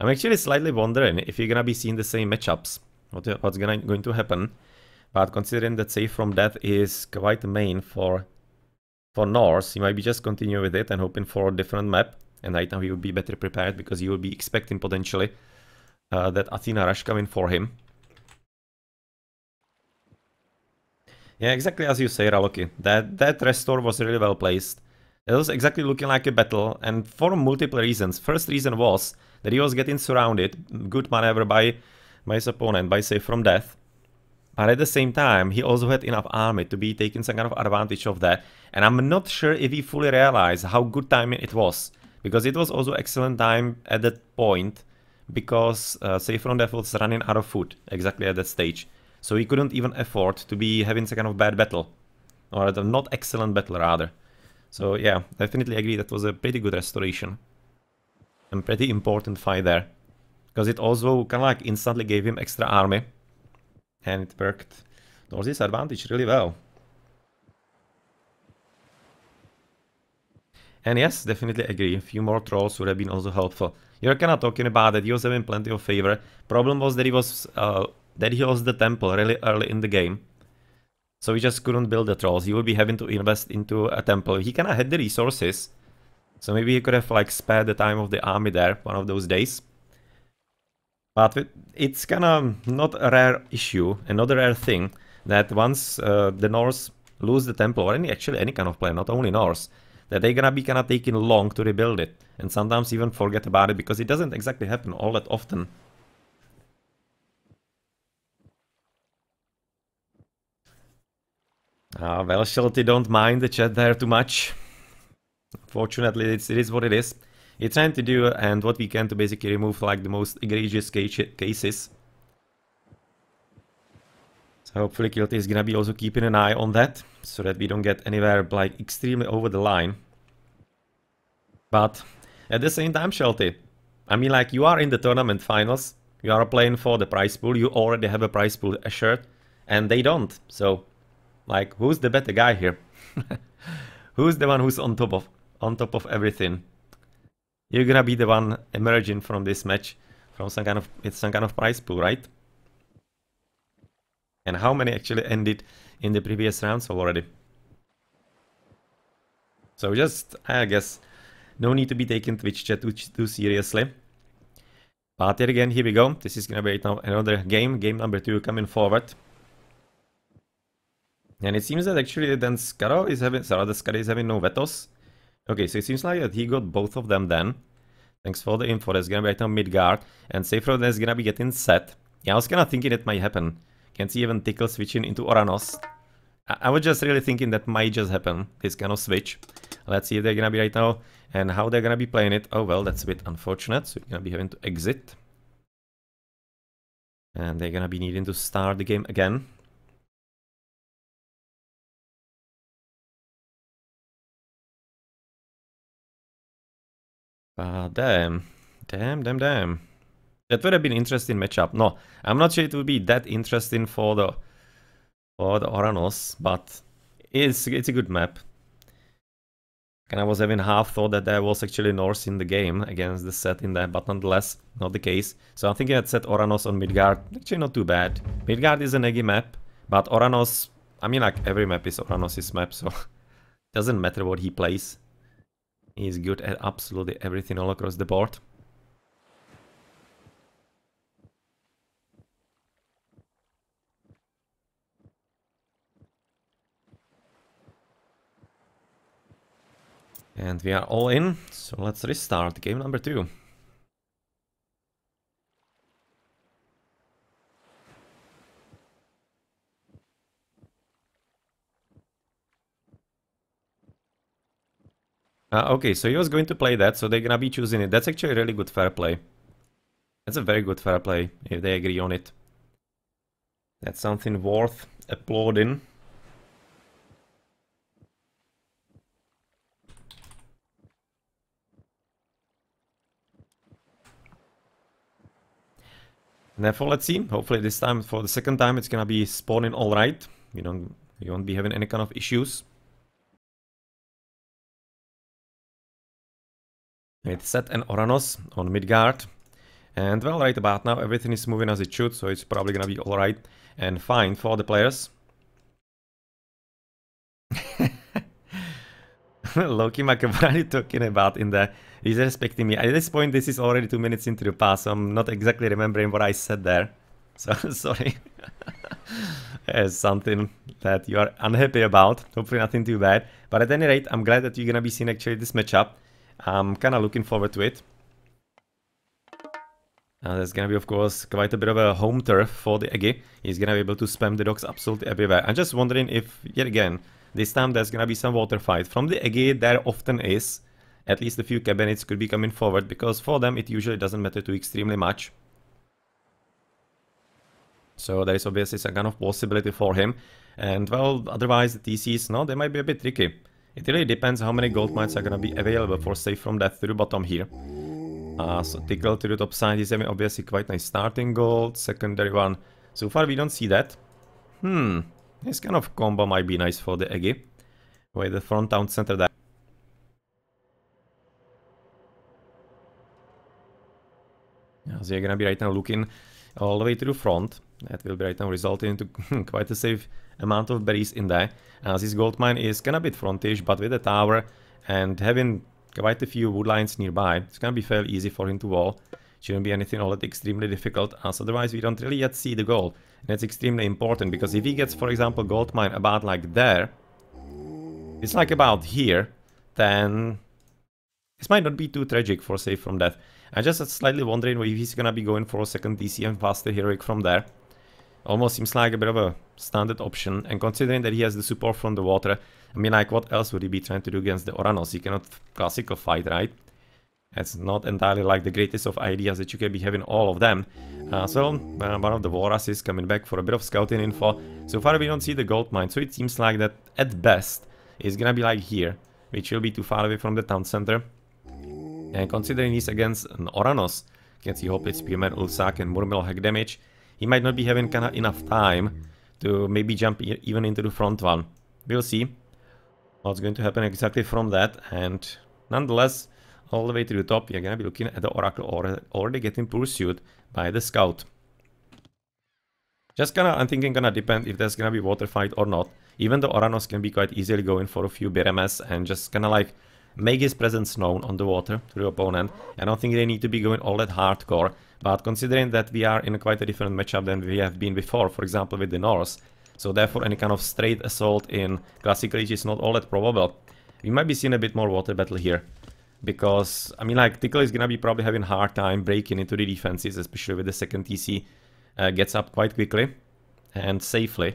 I'm actually slightly wondering if you're gonna be seeing the same matchups. What, what's gonna going to happen? But considering that Safe from Death is quite the main for for Norse, you might be just continue with it and hoping for a different map. And right now he will be better prepared because you will be expecting potentially uh, that Athena rush coming for him. Yeah, exactly as you say, Raloki. That that restore was really well placed. It was exactly looking like a battle, and for multiple reasons. First reason was that he was getting surrounded, good maneuver by, by his opponent, by safe from death. But at the same time, he also had enough army to be taking some kind of advantage of that. And I'm not sure if he fully realized how good timing it was. Because it was also excellent time at that point. Because uh, Safe from Death was running out of food exactly at that stage. So he couldn't even afford to be having some kind of bad battle. Or not excellent battle rather. So yeah, definitely agree that was a pretty good restoration. And pretty important fight there. Because it also kind of like instantly gave him extra army and it worked towards his advantage really well. And yes, definitely agree. A few more trolls would have been also helpful. You're kind of talking about that he was having plenty of favor. Problem was that he was uh, that he lost the temple really early in the game. So he just couldn't build the trolls. He would be having to invest into a temple. He kind of had the resources. So maybe he could have like spared the time of the army there one of those days. But it's kind of not a rare issue, another rare thing, that once uh, the Norse lose the temple, or any actually any kind of player, not only Norse, that they're gonna be kind of taking long to rebuild it, and sometimes even forget about it, because it doesn't exactly happen all that often. Uh, well, Shelty don't mind the chat there too much. Fortunately, it's, it is what it is. It's trying to do and what we can to basically remove like the most egregious case cases. So hopefully Kilty is gonna be also keeping an eye on that, so that we don't get anywhere like extremely over the line. But at the same time, Shelty, I mean like you are in the tournament finals, you are playing for the prize pool, you already have a prize pool assured, and they don't. So like who's the better guy here? who's the one who's on top of on top of everything? you're gonna be the one emerging from this match from some kind of it's some kind of prize pool, right? And how many actually ended in the previous rounds already? So just, I guess, no need to be taking Twitch chat too, too seriously. But yet again, here we go. This is gonna be now another game, game number two coming forward. And it seems that actually then Scaro is having, the is having no vetoes. Okay, so it seems like that he got both of them then. Thanks for the info. That's gonna be right now Midgard. And Safer is gonna be getting set. Yeah, I was kinda thinking it might happen. Can see even Tickle switching into Oranos. I, I was just really thinking that might just happen. This kind of switch. Let's see if they're gonna be right now and how they're gonna be playing it. Oh well, that's a bit unfortunate. So we're gonna be having to exit. And they're gonna be needing to start the game again. Uh, damn. Damn, damn, damn. That would have been interesting matchup. No, I'm not sure it would be that interesting for the for the Oranos, but it's it's a good map. And I was having half thought that there was actually Norse in the game against the set in there, but nonetheless, not the case. So I'm thinking I'd set Oranos on Midgard. Actually not too bad. Midgard is an eggy map, but Oranos, I mean like every map is Oranos' map, so doesn't matter what he plays. He's good at absolutely everything all across the board. And we are all in, so let's restart game number two. Uh, okay, so he was going to play that, so they're gonna be choosing it. That's actually a really good fair play. That's a very good fair play, if they agree on it. That's something worth applauding. Therefore, let's see. Hopefully this time, for the second time, it's gonna be spawning all right. You don't, you won't be having any kind of issues. With Set and Oranos on Midgard. And well, right about now, everything is moving as it should, so it's probably gonna be alright and fine for the players. Loki Mac, what are you talking about in the... He's respecting me. At this point, this is already two minutes into the pass, so I'm not exactly remembering what I said there. So, sorry. It's something that you are unhappy about. Hopefully nothing too bad. But at any rate, I'm glad that you're gonna be seeing actually this matchup. I'm kinda looking forward to it. Uh, there's gonna be, of course, quite a bit of a home turf for the Eggy. He's gonna be able to spam the dogs absolutely everywhere. I'm just wondering if, yet again, this time there's gonna be some water fight. From the Eggy, there often is. At least a few kebenits could be coming forward, because for them it usually doesn't matter too extremely much. So there is obviously some kind of possibility for him. And well, otherwise the TCs, no, they might be a bit tricky. It really depends how many gold mines are gonna be available for safe from death to the bottom here. Uh, so Tickle to the top side is obviously quite nice starting gold. Secondary one. So far we don't see that. Hmm. This kind of combo might be nice for the Eggy. Wait, the front town center. Yeah, so you're gonna be right now looking all the way to the front. That will be right now resulting into quite a safe amount of berries in there. As this gold mine is kind of bit frontish, but with a tower and having quite a few wood lines nearby. It's gonna be fairly easy for him to wall. Shouldn't be anything all that extremely difficult, as otherwise we don't really yet see the gold. And that's extremely important, because if he gets, for example, gold mine about like there, it's like about here, then this might not be too tragic for safe from death. I'm just slightly wondering if he's gonna be going for a second TC and faster heroic from there. Almost seems like a bit of a standard option, and considering that he has the support from the water, I mean, like, what else would he be trying to do against the Oranos? He cannot classical fight, right? It's not entirely like the greatest of ideas that you can be having all of them. Uh, so, uh, one of the Walrus is coming back for a bit of scouting info. So far we don't see the gold mine, so it seems like that at best is gonna be like here, which will be too far away from the town center. And considering he's against an Oranos, can see hopefully Spearman, Ulsak and Murmel hack damage, he might not be having kinda enough time to maybe jump even into the front one. We'll see what's going to happen exactly from that. And nonetheless, all the way to the top, you're going to be looking at the Oracle already getting pursued by the Scout. Just kinda, I'm thinking gonna depend if there's gonna be water fight or not. Even though Oranos can be quite easily going for a few biremes and just kinda like make his presence known on the water to the opponent. I don't think they need to be going all that hardcore. But considering that we are in quite a different matchup than we have been before, for example with the Norse, so therefore any kind of straight assault in Classic Age is not all that probable. We might be seeing a bit more water battle here. Because, I mean, like, Tickle is gonna be probably having hard time breaking into the defenses, especially with the second TC uh, gets up quite quickly and safely.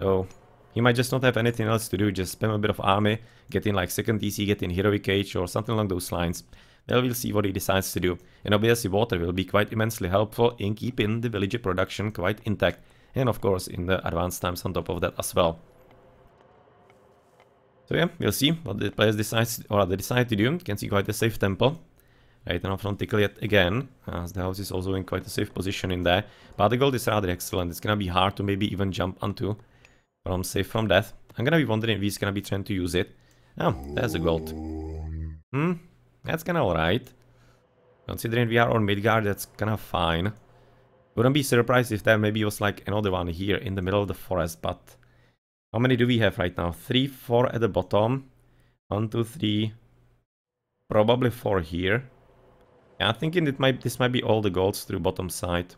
So, he might just not have anything else to do, just spam a bit of army, get in like second TC, getting Heroic Age or something along those lines. Well, we'll see what he decides to do. And obviously water will be quite immensely helpful in keeping the villager production quite intact and of course in the advanced times on top of that as well. So yeah, we'll see what the players decide or they decide to do. You can see quite a safe tempo. Right now tickle yet again, as the house is also in quite a safe position in there. But the gold is rather excellent. It's gonna be hard to maybe even jump onto from safe from death. I'm gonna be wondering if he's gonna be trying to use it. Oh, there's a gold. Hmm, that's kinda alright. Considering we are on Midgard, that's kinda fine. Wouldn't be surprised if there maybe was like another one here in the middle of the forest, but... How many do we have right now? Three, four at the bottom. One, two, three. Probably four here. Yeah, I'm thinking it might this might be all the golds through bottom side.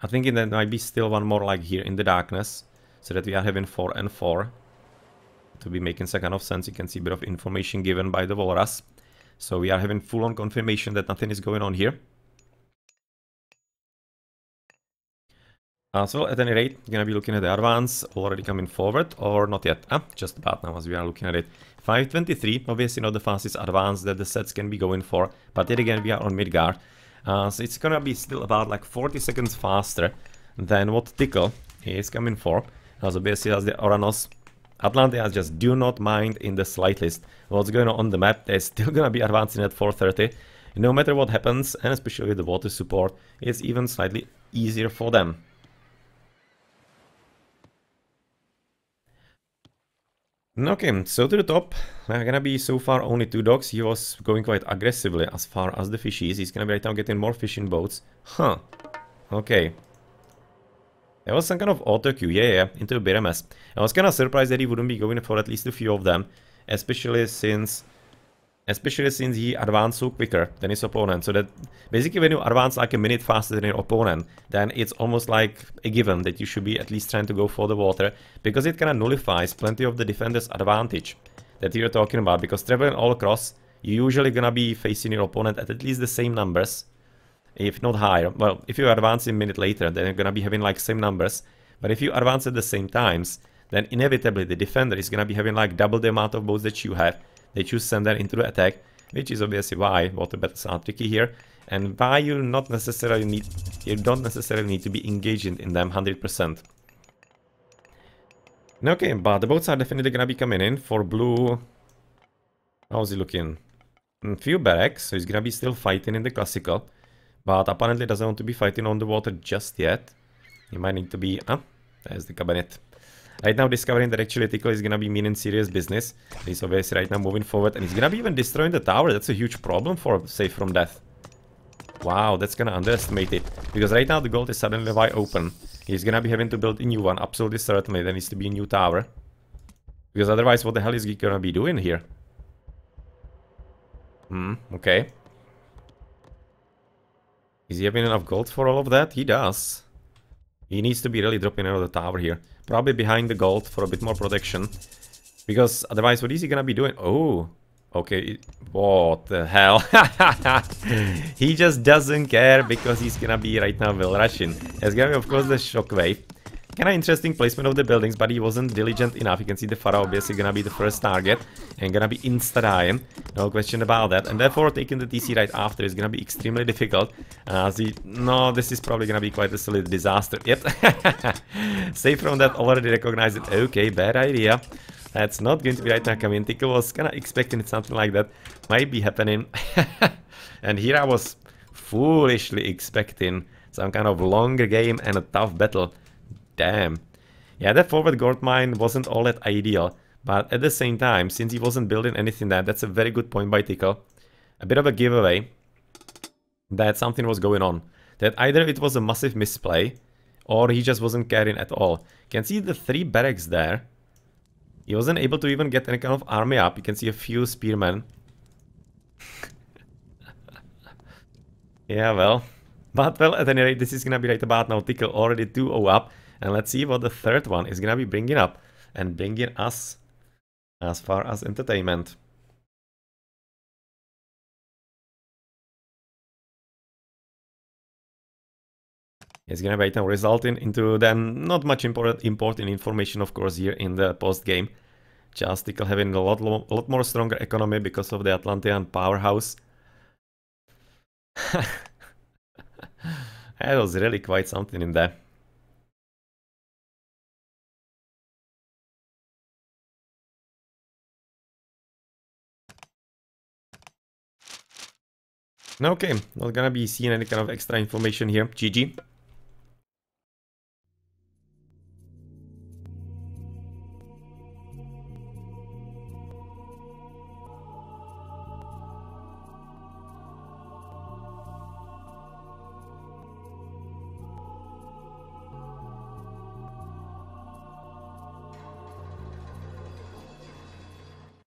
I'm thinking that might be still one more like here in the darkness. So that we are having four and four. To be making some kind of sense, you can see a bit of information given by the Walrus. So we are having full-on confirmation that nothing is going on here. Uh, so at any rate, gonna be looking at the advance already coming forward or not yet. Ah, just about now as we are looking at it. 523, obviously not the fastest advance that the sets can be going for, but then again we are on Midgard. Uh, so it's gonna be still about like 40 seconds faster than what Tickle is coming for. As obviously as the Oranos Atlanteans just do not mind in the slightest what's going on on the map. They're still gonna be advancing at 430. No matter what happens, and especially with the water support, it's even slightly easier for them. Okay, so to the top, we're gonna be so far only two dogs. He was going quite aggressively as far as the fish is. He's gonna be right now getting more fishing boats. Huh. Okay. There was some kind of auto queue, yeah, yeah, into a bit of mess. I was kinda surprised that he wouldn't be going for at least a few of them. Especially since Especially since he advanced so quicker than his opponent. So that basically when you advance like a minute faster than your opponent, then it's almost like a given that you should be at least trying to go for the water. Because it kind of nullifies plenty of the defender's advantage that you're talking about. Because traveling all across, you're usually gonna be facing your opponent at at least the same numbers. If not higher. Well, if you advance a minute later, then you're gonna be having like same numbers. But if you advance at the same times, then inevitably the defender is gonna be having like double the amount of boats that you have they choose send that into the attack, which is obviously why water battles are tricky here, and why you not necessarily need you don't necessarily need to be engaged in them 100%. Okay, but the boats are definitely gonna be coming in for blue. How's he looking? A few barracks, so he's gonna be still fighting in the classical, but apparently doesn't want to be fighting on the water just yet. He might need to be. Ah, there's the kebenit. Right now discovering that actually Tickle is gonna be meaning serious business. He's obviously right now moving forward and he's gonna be even destroying the tower. That's a huge problem for Safe from Death. Wow, that's gonna underestimate it. Because right now the gold is suddenly wide open. He's gonna be having to build a new one, absolutely certainly. There needs to be a new tower. Because otherwise, what the hell is he gonna be doing here? Hmm, okay. Is he having enough gold for all of that? He does. He needs to be really dropping out of the tower here. Probably behind the gold for a bit more protection. Because otherwise, what is he gonna be doing? Oh, okay. What the hell? he just doesn't care because he's gonna be right now well rushing. There's gonna be, of course, the shockwave. Kinda interesting placement of the buildings, but he wasn't diligent enough. You can see the Pharaoh obviously gonna be the first target and gonna be insta-dying. No question about that. And therefore taking the TC right after is gonna be extremely difficult. Uh, the, no, this is probably gonna be quite a solid disaster. Yep. Safe from that already recognized it. Okay, bad idea. That's not going to be right now coming. Tickle was kinda expecting something like that might be happening. and here I was foolishly expecting some kind of longer game and a tough battle. Damn. Yeah, that forward gold mine wasn't all that ideal, but at the same time, since he wasn't building anything there, that's a very good point by Tickle. A bit of a giveaway that something was going on. That either it was a massive misplay, or he just wasn't caring at all. You can see the three barracks there. He wasn't able to even get any kind of army up. You can see a few spearmen. yeah, well. But, well, at any rate, this is gonna be right about now. Tickle already 2-0 up. And let's see what the third one is gonna be bringing up and bringing us as far as entertainment. It's gonna be resulting into then not much important important information of course here in the post game. Just having a lot, a lot more stronger economy because of the Atlantean powerhouse. that was really quite something in there. Okay, not gonna be seeing any kind of extra information here. GG.